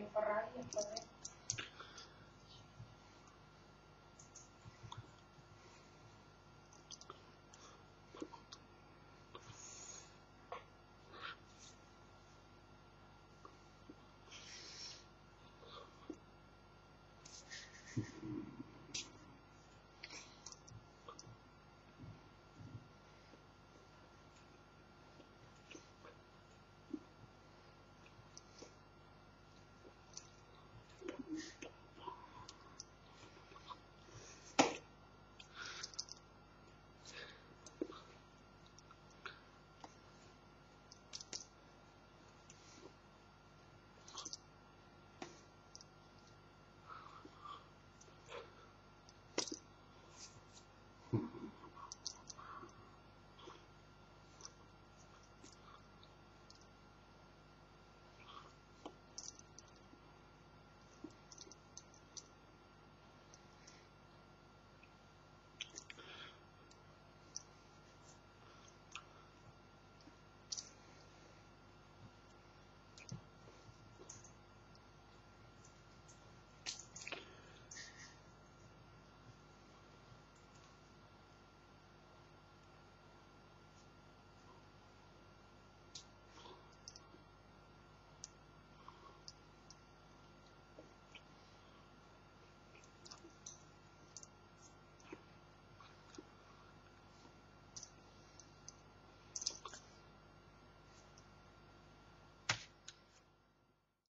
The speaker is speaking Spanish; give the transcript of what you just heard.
No, tiene.